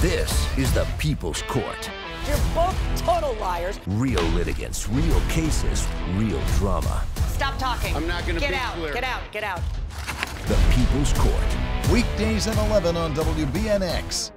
This is the People's Court. You're both total liars. Real litigants, real cases, real drama. Stop talking. I'm not gonna Get be out. clear. Get out. Get out. The People's Court. Weekdays at 11 on WBNX.